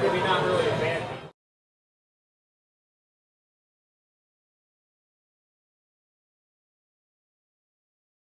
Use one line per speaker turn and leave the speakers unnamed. Maybe not really a bad thing.